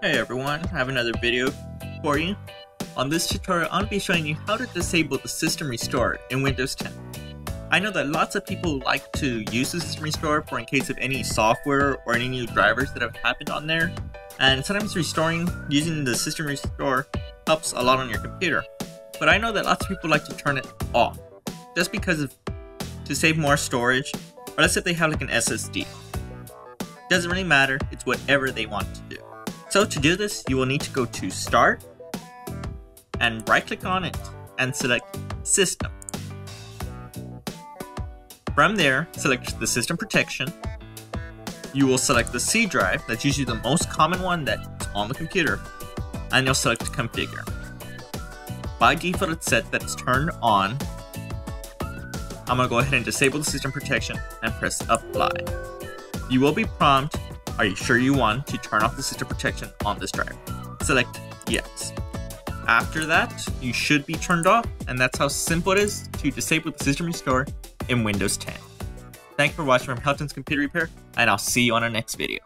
Hey everyone, I have another video for you. On this tutorial, I'll be showing you how to disable the System Restore in Windows 10. I know that lots of people like to use the System Restore for in case of any software or any new drivers that have happened on there, and sometimes restoring using the System Restore helps a lot on your computer. But I know that lots of people like to turn it off, just because of to save more storage, or let's say they have like an SSD. Doesn't really matter, it's whatever they want to do. So to do this, you will need to go to Start and right click on it and select System. From there, select the System Protection. You will select the C drive, that's usually the most common one that's on the computer, and you'll select Configure. By default, it's set that it's turned on. I'm going to go ahead and disable the system protection and press Apply. You will be prompted are you sure you want to turn off the system protection on this drive? Select yes. After that, you should be turned off, and that's how simple it is to disable the system restore in Windows 10. Thank you for watching from Helton's Computer Repair, and I'll see you on our next video.